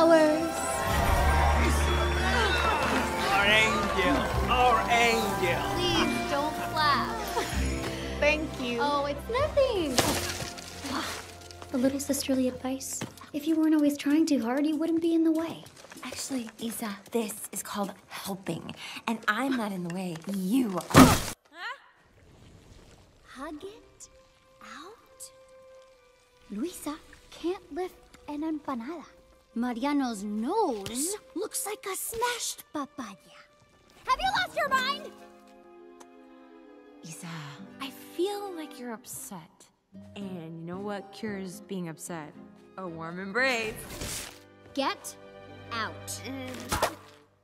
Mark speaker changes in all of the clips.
Speaker 1: flowers.
Speaker 2: Our angel, our angel.
Speaker 1: Please don't clap.
Speaker 3: Thank you.
Speaker 1: Oh, it's nothing. A little sisterly advice. If you weren't always trying too hard, you wouldn't be in the way.
Speaker 4: Actually, Isa, this is called helping. And I'm not in the way. You are.
Speaker 1: Hug it out. Luisa can't lift an empanada. Mariano's nose looks like a smashed papaya. Have you lost your mind?
Speaker 4: Isa, I feel like you're upset. And you know what cures being upset? A warm embrace.
Speaker 1: Get out.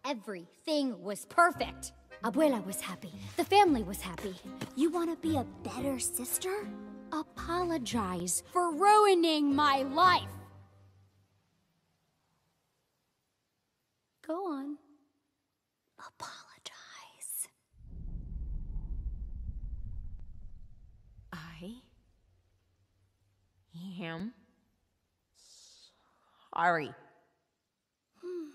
Speaker 1: Everything was perfect. Abuela was happy. The family was happy. You want to be a better sister? Apologize for ruining my life. Go on. Apologize.
Speaker 4: I am sorry. Hmm.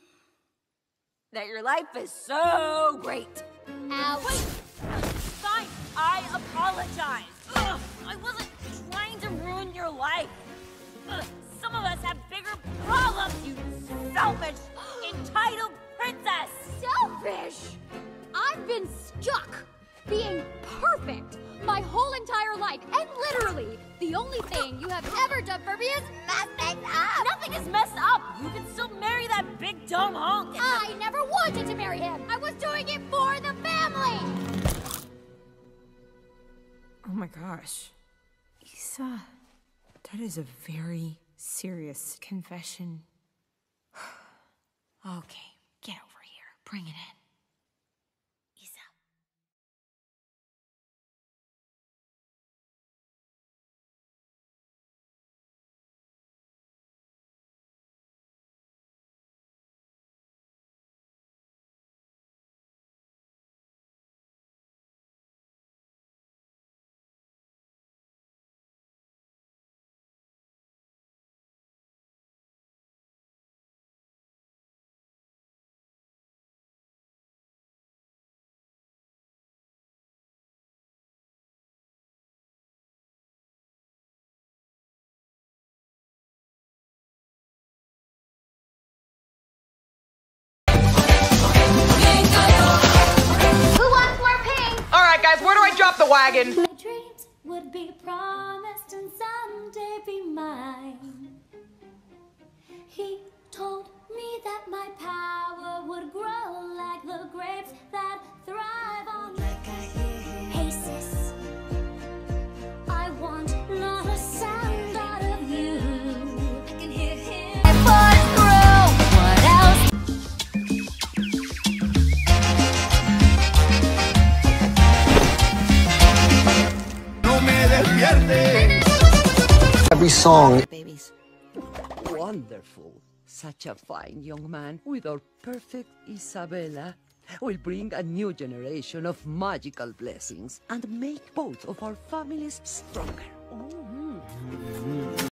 Speaker 4: that your life is so great.
Speaker 1: Out.
Speaker 4: Fine, I apologize. Ugh, I wasn't trying to ruin your life. Ugh, some of us have bigger problems, you selfish,
Speaker 1: stuck being perfect my whole entire life, and literally, the only thing you have ever done for me is mess things up!
Speaker 4: Nothing is messed up. You can still marry that big dumb honk. and-
Speaker 1: I never wanted to marry him! I was doing it for the family!
Speaker 5: Oh my gosh. Isa, that is a very serious confession.
Speaker 4: Okay, get over here. Bring it in.
Speaker 3: The wagon?
Speaker 1: My dreams would be promised and someday be mine. He told me that my power would grow like the grapes
Speaker 6: Every song
Speaker 7: babies. Wonderful. Such a fine young man with our perfect Isabela will bring a new generation of magical blessings and make both of our families stronger.